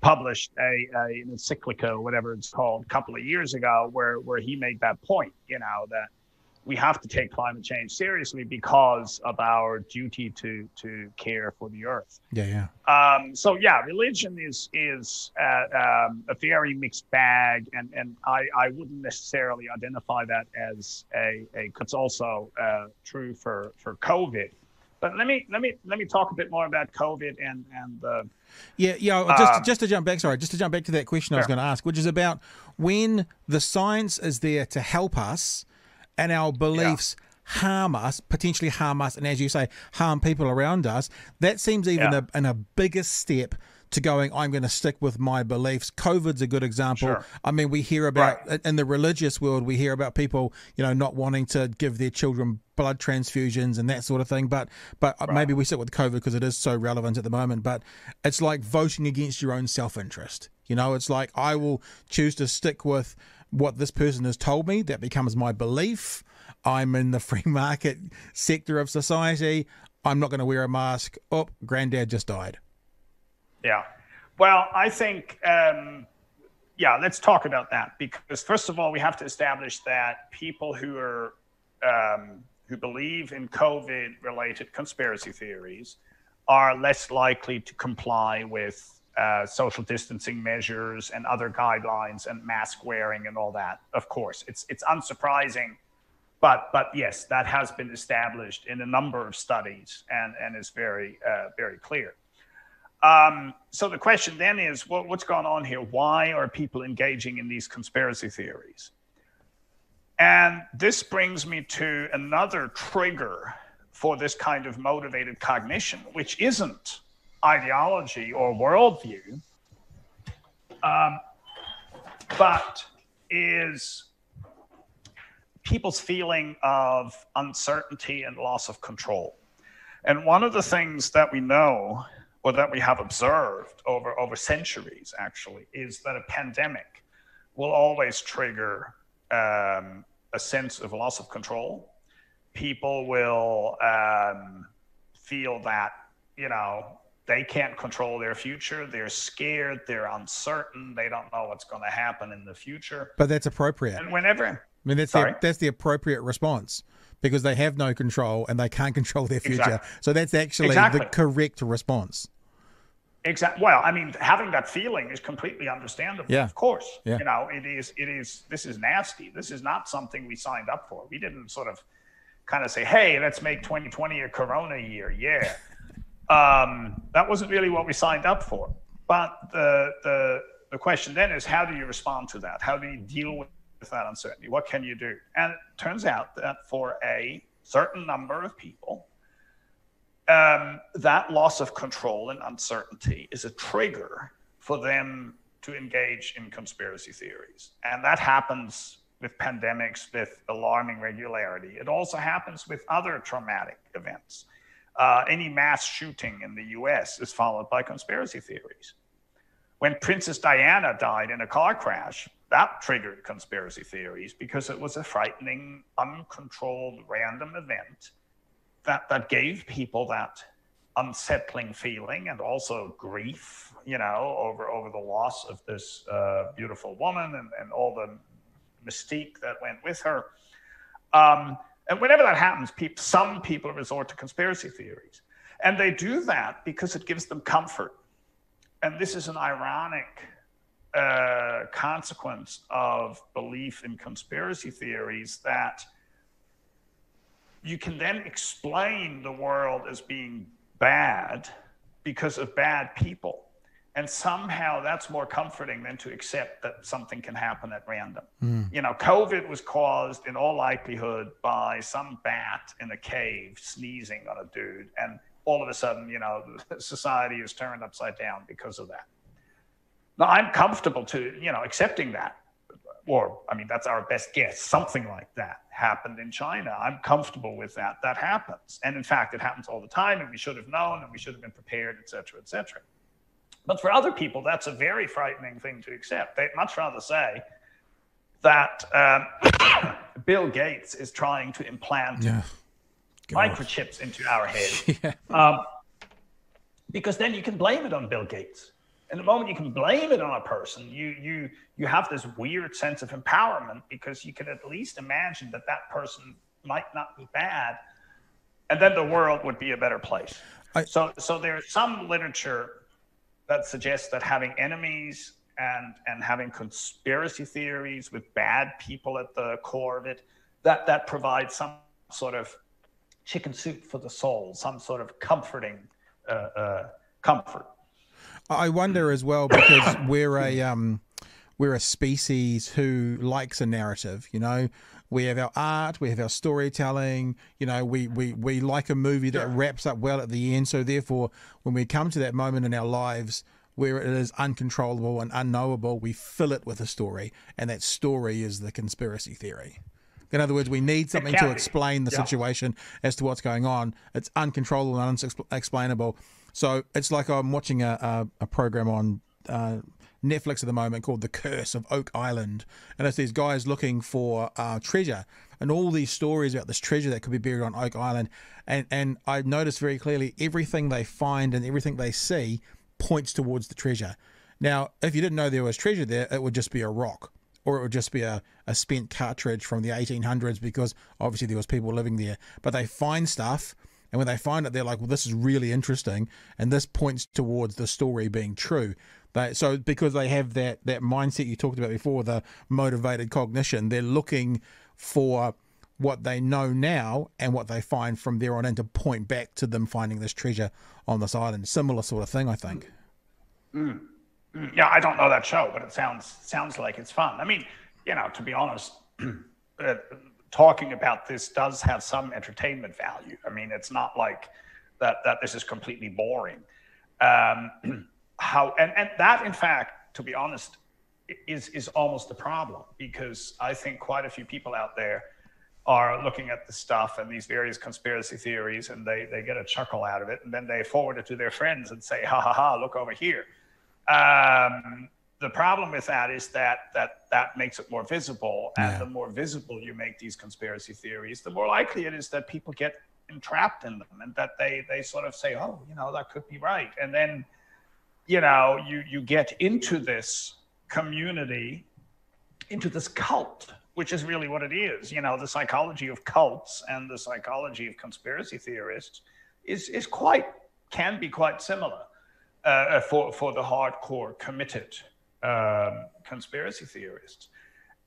published a, a, an encyclica, whatever it's called, a couple of years ago, where where he made that point. You know that we have to take climate change seriously because of our duty to to care for the earth. Yeah, yeah. Um, so yeah, religion is is uh, um, a very mixed bag, and and I, I wouldn't necessarily identify that as a, a it's also uh, true for for COVID. But let me let me let me talk a bit more about COVID and and the. Yeah, yeah. Just uh, just to jump back, sorry, just to jump back to that question sure. I was going to ask, which is about when the science is there to help us and our beliefs yeah. harm us, potentially harm us, and as you say, harm people around us, that seems even Yeah. a, a bigger step to going, I'm going to stick with my beliefs. COVID's a good example. Sure. I mean, we hear about, Right. in the religious world, we hear about people, you know, not wanting to give their children blood transfusions and that sort of thing. But, but maybe we sit with COVID because it is so relevant at the moment. But it's like voting against your own self interest. You know, it's like I will choose to stick with what this person has told me. That becomes my belief. I'm in the free market sector of society. I'm not going to wear a mask. Oh, granddad just died. Yeah. Well, I think, um, yeah, let's talk about that because first of all, we have to establish that people who are um, who believe in COVID-related conspiracy theories are less likely to comply with uh, social distancing measures and other guidelines and mask wearing and all that. Of course, it's it's unsurprising, but but yes, that has been established in a number of studies and and is very uh, very clear. Um, so the question then is, what, what's going on here? Why are people engaging in these conspiracy theories? And this brings me to another trigger for this kind of motivated cognition, which isn't ideology or worldview, um, but is people's feeling of uncertainty and loss of control. And one of the things that we know or that we have observed over, over centuries actually is that a pandemic will always trigger um, a sense of loss of control. People will um, feel that, you know, they can't control their future. They're scared. They're uncertain. They don't know what's going to happen in the future. But that's appropriate. And whenever, I mean, that's the, that's the appropriate response because they have no control and they can't control their future. Exactly. So that's actually Exactly. the correct response. Exactly. Well, I mean, having that feeling is completely understandable. Yeah. Of course. Yeah. You know, it is. It is. This is nasty. This is not something we signed up for. We didn't sort of, kind of say, "Hey, let's make 2020 a Corona year." Yeah. Um, that wasn't really what we signed up for. But the the the question then is, how do you respond to that? How do you deal with that uncertainty? What can you do? And it turns out that for a certain number of people, um, that loss of control and uncertainty is a trigger for them to engage in conspiracy theories. And that happens with pandemics with alarming regularity. It also happens with other traumatic events. Uh, any mass shooting in the US is followed by conspiracy theories. When Princess Diana died in a car crash, that triggered conspiracy theories because it was a frightening, uncontrolled, random event that that gave people that unsettling feeling and also grief, you know, over over the loss of this uh, beautiful woman and, and all the mystique that went with her. Um, and whenever that happens, peop some people resort to conspiracy theories, and they do that because it gives them comfort. And this is an ironic uh, consequence of belief in conspiracy theories that you can then explain the world as being bad because of bad people. And somehow that's more comforting than to accept that something can happen at random. Hmm. You know, COVID was caused in all likelihood by some bat in a cave sneezing on a dude. And all of a sudden, you know, society is turned upside down because of that. Now, I'm comfortable to, you know, accepting that or I mean, that's our best guess. Something like that happened in China. I'm comfortable with that. That happens, and in fact, it happens all the time. And we should have known, and we should have been prepared, et cetera, et cetera. But for other people, that's a very frightening thing to accept. They'd much rather say that um, Bill Gates is trying to implant Yeah. Microchips into our head Yeah. um, because then you can blame it on Bill Gates. And the moment you can blame it on a person, you you you have this weird sense of empowerment because you can at least imagine that that person might not be bad, and then the world would be a better place. I- so so there's some literature that suggests that having enemies and and having conspiracy theories with bad people at the core of it that that provides some sort of chicken soup for the soul, some sort of comforting uh, uh, comfort. I wonder as well because we're a um we're a species who likes a narrative, you know. We have our art, we have our storytelling. You know, we we we like a movie that wraps up well at the end. So therefore, when we come to that moment in our lives where it is uncontrollable and unknowable, we fill it with a story, and that story is the conspiracy theory. In other words, we need something to explain the yeah. situation as to what's going on. It's uncontrollable and unexplainable. So it's like I'm watching a, a, a program on uh, Netflix at the moment called The Curse of Oak Island. And it's these guys looking for uh, treasure and all these stories about this treasure that could be buried on Oak Island. And, and I noticed very clearly everything they find and everything they see points towards the treasure. Now, if you didn't know there was treasure there, it would just be a rock or it would just be a, a spent cartridge from the 1800s because obviously there was people living there. But they find stuff, and when they find it, they're like, "Well, this is really interesting," and this points towards the story being true. They, so because they have that that mindset you talked about before, the motivated cognition, they're looking for what they know now and what they find from there on in to point back to them finding this treasure on this island. Similar sort of thing, I think. Mm. Mm, yeah, I don't know that show, but it sounds sounds like it's fun. I mean, you know, to be honest, uh, talking about this does have some entertainment value. I mean, it's not like that that this is completely boring. Um, how and and that, in fact, to be honest, is is almost the problem because I think quite a few people out there are looking at the stuff and these various conspiracy theories and they, they get a chuckle out of it and then they forward it to their friends and say ha ha ha look over here um, the problem with that is that that that makes it more visible, and yeah. the more visible you make these conspiracy theories, the more likely it is that people get entrapped in them, and that they they sort of say, "Oh, you know, that could be right," and then, you know, you you get into this community, into this cult, which is really what it is. You know, the psychology of cults and the psychology of conspiracy theorists is is quite can be quite similar uh, uh, for, for the hardcore committed um, conspiracy theorists.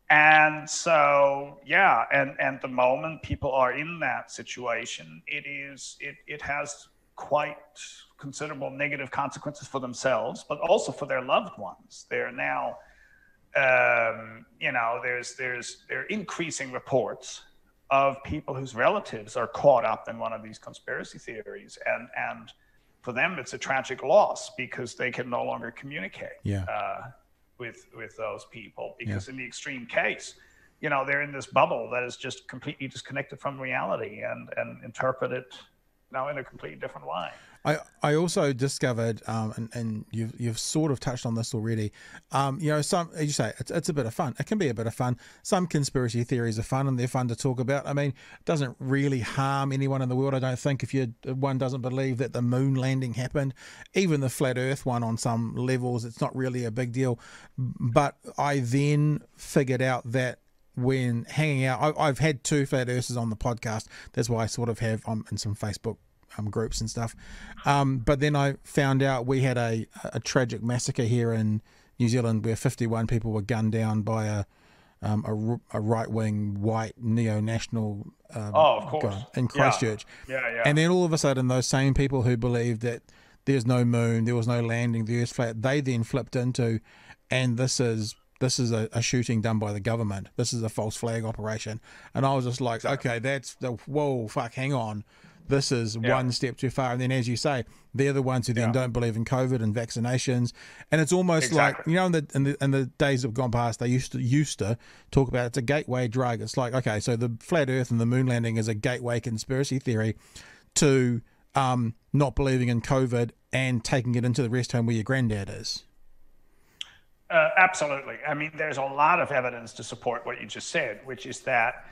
And so, yeah, and, and the moment people are in that situation, it is it, it has quite considerable negative consequences for themselves, but also for their loved ones. They're now, um, you know, there's there's there are increasing reports of people whose relatives are caught up in one of these conspiracy theories, and and for them it's a tragic loss because they can no longer communicate yeah. uh, with with those people because yeah. in the extreme case you know they're in this bubble that is just completely disconnected from reality and and interpret it now in a completely different way I, I also discovered, um, and, and you've you've sort of touched on this already. Um, you know, some as you say, it's, it's a bit of fun. It can be a bit of fun. Some conspiracy theories are fun and they're fun to talk about. I mean, it doesn't really harm anyone in the world. I don't think if you one doesn't believe that the moon landing happened, even the flat Earth one on some levels, it's not really a big deal. But I then figured out that when hanging out, I, have had two flat earthers on the podcast. That's why I sort of have um, in some Facebook um, groups and stuff. Um, but then I found out we had a, a tragic massacre here in New Zealand where 51 people were gunned down by a um, a, a right wing white neo national um, oh, of course. in Christchurch. Yeah. yeah, yeah. And then all of a sudden, those same people who believed that there's no moon, there was no landing, the Earth's flat, they then flipped into, and this is this is a, a, shooting done by the government. This is a false flag operation. And I was just like, okay, that's the whoa, fuck, hang on this is yeah. one step too far. And then, as you say, they're the ones who then yeah. don't believe in COVID and vaccinations. And it's almost exactly. like you know, in the, in the in the days of gone past, they used to used to talk about it's a gateway drug. It's like okay, so the flat Earth and the moon landing is a gateway conspiracy theory to um, not believing in COVID and taking it into the rest home where your granddad is. Uh, absolutely. I mean, there's a lot of evidence to support what you just said, which is that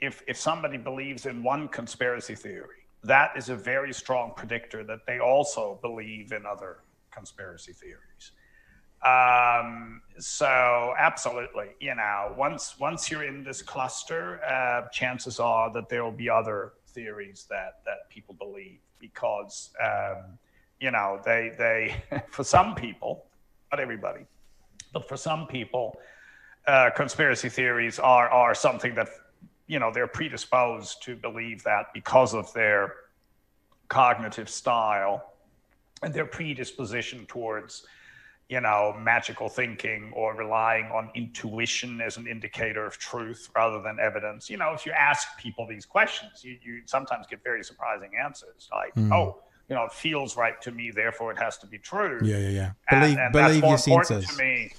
if if somebody believes in one conspiracy theory that is a very strong predictor that they also believe in other conspiracy theories. Um, so absolutely, you know, once once you're in this cluster, uh, chances are that there will be other theories that that people believe because um, you know they they for some people, not everybody, but for some people, uh, conspiracy theories are are something that you know they're predisposed to believe that because of their cognitive style and their predisposition towards you know, magical thinking or relying on intuition as an indicator of truth rather than evidence. You know, if you ask people these questions, you, you sometimes get very surprising answers like, mm. oh, you know, it feels right to me, therefore it has to be true. Yeah, yeah, yeah. Believe, and, believe your senses. To me,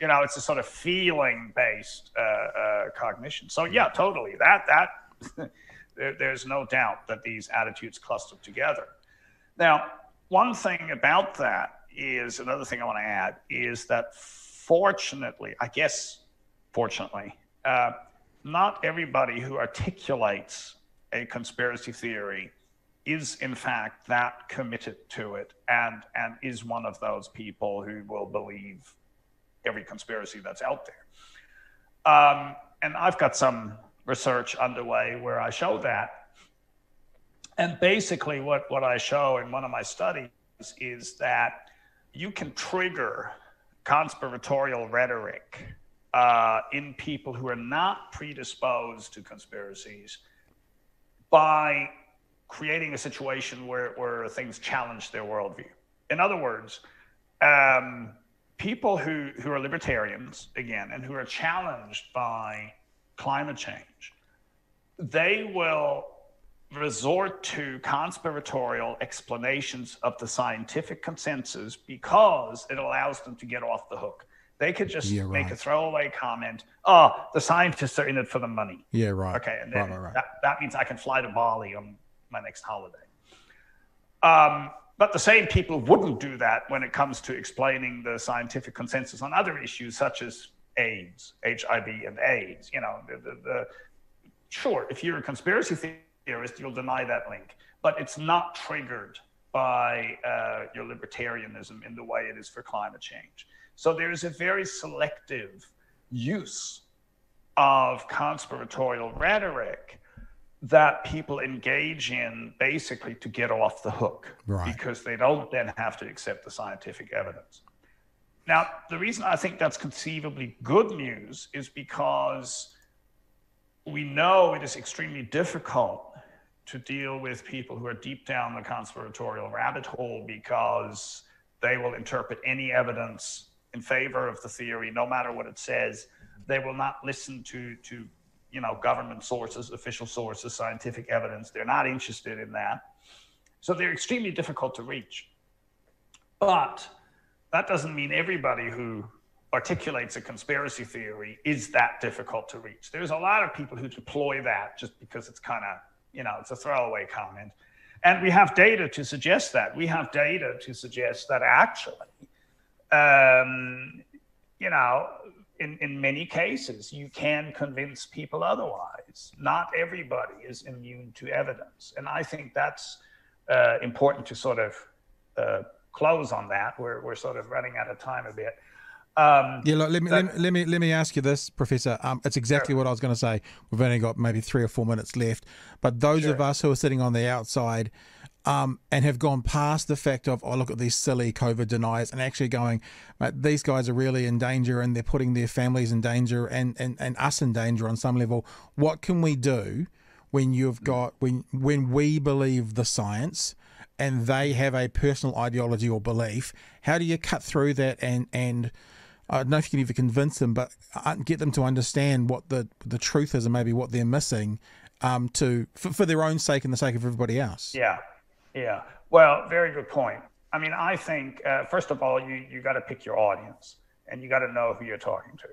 you know, it's a sort of feeling based uh, uh, cognition. So yeah, totally. That that there, there's no doubt that these attitudes cluster together. Now, one thing about that is another thing I want to add is that fortunately, I guess fortunately, uh, not everybody who articulates a conspiracy theory is in fact that committed to it and and is one of those people who will believe every conspiracy that's out there. Um, and I've got some research underway where I show that. And basically, what, what I show in one of my studies is that you can trigger conspiratorial rhetoric uh, in people who are not predisposed to conspiracies by creating a situation where, where things challenge their worldview. In other words, um, people who, who are libertarians, again, and who are challenged by climate change, they will resort to conspiratorial explanations of the scientific consensus because it allows them to get off the hook. They could just yeah, right. make a throwaway comment. Oh, the scientists are in it for the money. Yeah, right. Okay, and then right, right, that, that means I can fly to Bali on my next holiday. Um, but the same people wouldn't do that when it comes to explaining the scientific consensus on other issues such as AIDS, HIV, and AIDS. You know, the, the, the sure, if you're a conspiracy theorist, you'll deny that link, but it's not triggered by uh, your libertarianism in the way it is for climate change. So there is a very selective use of conspiratorial rhetoric that people engage in basically to get off the hook right. because they don't then have to accept the scientific evidence. Now, the reason I think that's conceivably good news is because we know it is extremely difficult to deal with people who are deep down the conspiratorial rabbit hole because they will interpret any evidence in favor of the theory, no matter what it says. They will not listen to, to you know, government sources, official sources, scientific evidence. They're not interested in that. So they're extremely difficult to reach. But that doesn't mean everybody who articulates a conspiracy theory is that difficult to reach. There's a lot of people who deploy that just because it's kind of, you know, it's a throwaway comment. And we have data to suggest that. We have data to suggest that actually, um, you know, in, in many cases, you can convince people otherwise. Not everybody is immune to evidence. And I think that's uh, important to sort of uh, close on that. We're, we're sort of running out of time a bit. Um, yeah, look, let me, let me, let me let me ask you this, Professor. Um, it's exactly sure. what I was going to say. We've only got maybe three or four minutes left, but those sure. of us who are sitting on the outside um, and have gone past the fact of oh look at these silly COVID deniers and actually going, these guys are really in danger and they're putting their families in danger and, and and us in danger on some level. What can we do when you've got when when we believe the science? and they have a personal ideology or belief, how do you cut through that and and I don't know if you can even convince them, but uh, get them to understand what the the truth is and maybe what they're missing, um, to for, for their own sake and the sake of everybody else. Yeah, yeah. Well, very good point. I mean, I think uh, first of all, you you got to pick your audience and you got to know who you're talking to.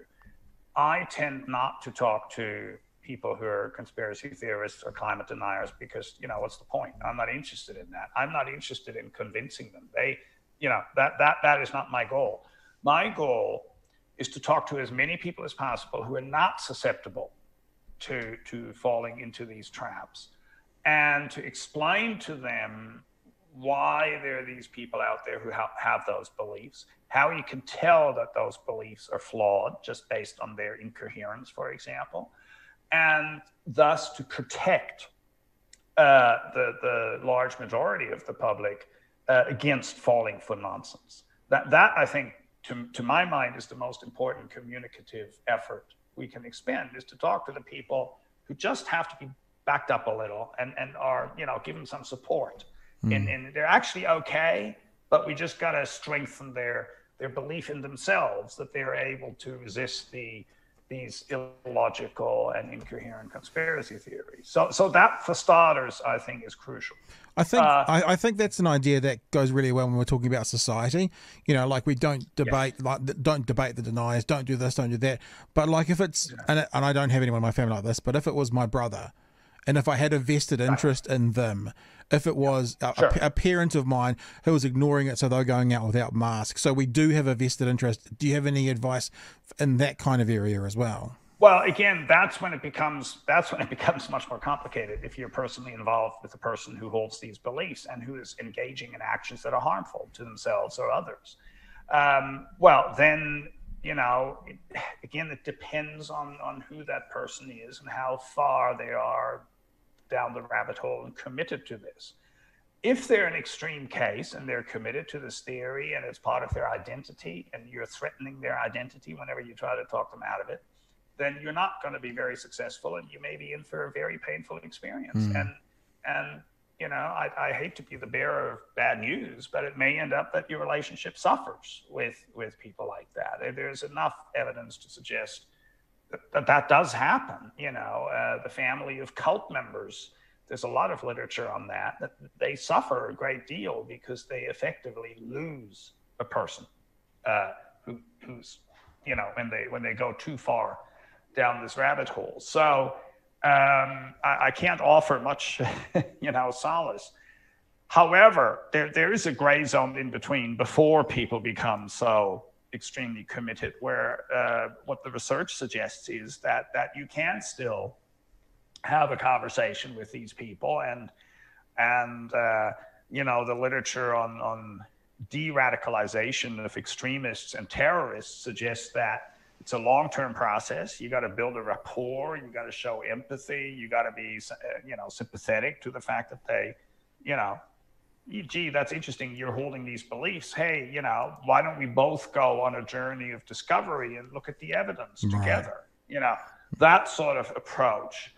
I tend not to talk to people who are conspiracy theorists or climate deniers because you know what's the point i'm not interested in that i'm not interested in convincing them they you know that that that is not my goal my goal is to talk to as many people as possible who are not susceptible to to falling into these traps and to explain to them why there are these people out there who ha- have those beliefs, how you can tell that those beliefs are flawed just based on their incoherence, for example, and thus to protect uh, the, the large majority of the public uh, against falling for nonsense. That, that I think, to, to my mind, is the most important communicative effort we can expend is to talk to the people who just have to be backed up a little and, and are, you know, given some support. Mm. And, and they're actually okay, but we just got to strengthen their their belief in themselves that they're able to resist the these illogical and incoherent conspiracy theories. So, so that for starters, I think is crucial. I think uh, I, I, think that's an idea that goes really well when we're talking about society. You know, like we don't debate yeah. like don't debate the deniers, don't do this, don't do that. But like if it's yeah. and, and I don't have anyone in my family like this, but if it was my brother, and if I had a vested interest in them, if it was a, sure. a, a, parent of mine who was ignoring it, so they're going out without masks. So we do have a vested interest. Do you have any advice in that kind of area as well? Well, again, that's when it becomes that's when it becomes much more complicated. If you're personally involved with the person who holds these beliefs and who is engaging in actions that are harmful to themselves or others, um, well, then you know, it, again, it depends on on who that person is and how far they are down the rabbit hole and committed to this. If they're an extreme case and they're committed to this theory and it's part of their identity and you're threatening their identity whenever you try to talk them out of it, then you're not going to be very successful and you may be in for a very painful experience. Mm. And and you know, I, I, hate to be the bearer of bad news, but it may end up that your relationship suffers with with people like that. There's enough evidence to suggest that that does happen. You know, uh, the family of cult members. There's a lot of literature on that. That they suffer a great deal because they effectively lose a person uh, who, who's, you know, when they when they go too far down this rabbit hole. So um, I, I can't offer much, you know, solace. However, there there is a gray zone in between before people become so extremely committed. Where uh, what the research suggests is that that you can still have a conversation with these people, and and uh, you know the literature on on de-radicalization of extremists and terrorists suggests that it's a long-term process. You got to build a rapport. You got to show empathy. You got to be, uh, you know, sympathetic to the fact that they, you know, gee, that's interesting. You're holding these beliefs. Hey, you know, why don't we both go on a journey of discovery and look at the evidence right. together? You know, that sort of approach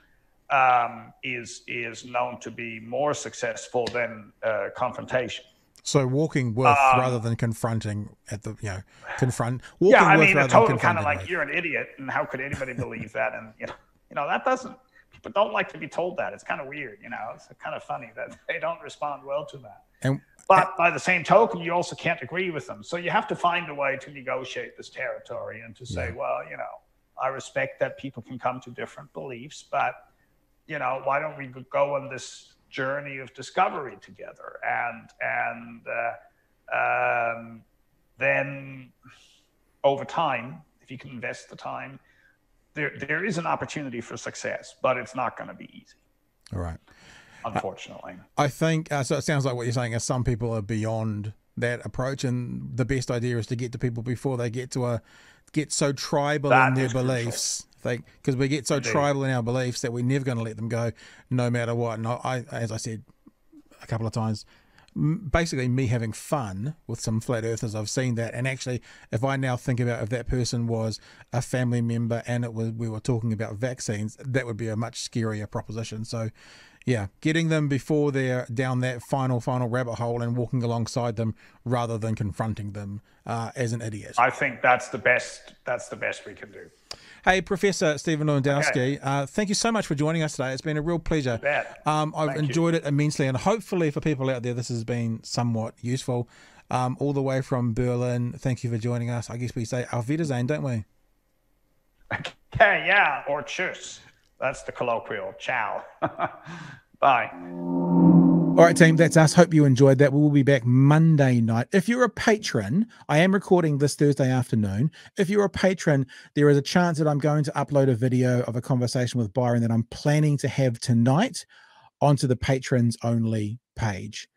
um, is is known to be more successful than uh, confrontation. So walking with um, rather than confronting at the you know confront. Walking yeah, I mean, a total kind of like with. you're an idiot, and how could anybody believe that? And you know, you know that doesn't people don't like to be told that. It's kind of weird, you know. It's kind of funny that they don't respond well to that. And, but by the same token, you also can't agree with them. So you have to find a way to negotiate this territory and to say, yeah. well, you know, I respect that people can come to different beliefs, but you know, why don't we go on this journey of discovery together? And and uh, um, then over time, if you can invest the time there there is an opportunity for success, but it's not going to be easy. All right. Unfortunately, I, I think uh, so. It sounds like what you're saying is some people are beyond that approach, and the best idea is to get to people before they get to a get so tribal that in their beliefs. Think because we get so Indeed. tribal in our beliefs that we're never going to let them go, no matter what. And I, as I said a couple of times, basically me having fun with some flat earthers. I've seen that, and actually, if I now think about if that person was a family member and it was we were talking about vaccines, that would be a much scarier proposition. So, yeah, getting them before they're down that final final rabbit hole and walking alongside them rather than confronting them uh, as an idiot. I think that's the best. That's the best we can do. Hey, Professor Stephen Lewandowsky, okay. uh, thank you so much for joining us today. It's been a real pleasure. Um, I've thank enjoyed you. it immensely, and hopefully for people out there, this has been somewhat useful. Um, all the way from Berlin, thank you for joining us. I guess we say Auf Wiedersehen, don't we? Okay, yeah, or tschüss. That's the colloquial. Ciao. Bye. All right, team, that's us. Hope you enjoyed that. We will be back Monday night. If you're a patron, I am recording this Thursday afternoon. If you're a patron, there is a chance that I'm going to upload a video of a conversation with Byron that I'm planning to have tonight onto the patrons only page.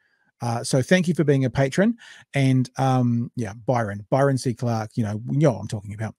Uh, so thank you for being a patron. And um, yeah, Byron, Byron C. Clark, you know, you know what I'm talking about,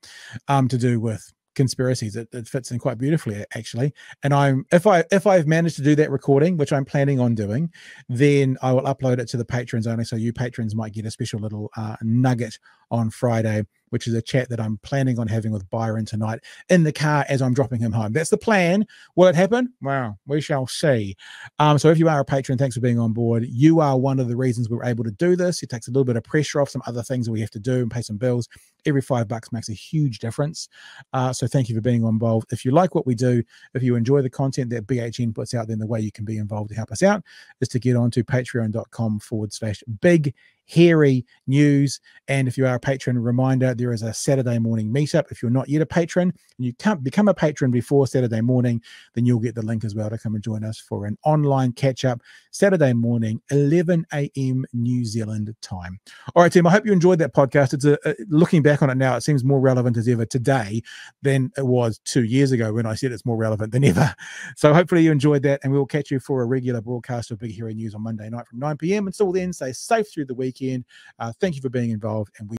um, to do with conspiracies. It, it, fits in quite beautifully, actually. And I'm if I if I've managed to do that recording, which I'm planning on doing, then I will upload it to the patrons only. So you patrons might get a special little uh, nugget on Friday which is a chat that I'm planning on having with Byron tonight in the car as I'm dropping him home. That's the plan. Will it happen? Well, we shall see. Um, so if you are a patron, thanks for being on board. You are one of the reasons we're able to do this. It takes a little bit of pressure off some other things that we have to do and pay some bills. Every five bucks makes a huge difference. Uh, so thank you for being involved. If you like what we do, if you enjoy the content that BHN puts out, then the way you can be involved to help us out is to get on to patreon.com forward slash big hairy news. And if you are a patron, reminder there is a Saturday morning meetup. If you're not yet a patron and you can't become a patron before Saturday morning, then you'll get the link as well to come and join us for an online catch up Saturday morning, 11 a.m. New Zealand time. All right, team, I hope you enjoyed that podcast. It's a, a, looking back on it now, it seems more relevant as ever today than it was two years ago when I said it's more relevant than ever. So hopefully you enjoyed that, and we will catch you for a regular broadcast of Big Hairy News on Monday night from 9 p.m. Until then, stay safe through the week weekend. Uh, thank you for being involved, and we